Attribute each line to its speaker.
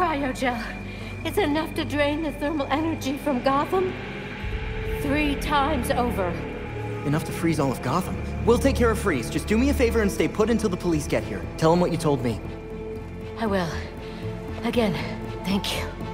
Speaker 1: Cryogel. It's enough to drain the thermal energy from Gotham three times over.
Speaker 2: Enough to freeze all of Gotham. We'll take care of Freeze. Just do me a favor and stay put until the police get here. Tell them what you told me.
Speaker 1: I will. Again, thank you.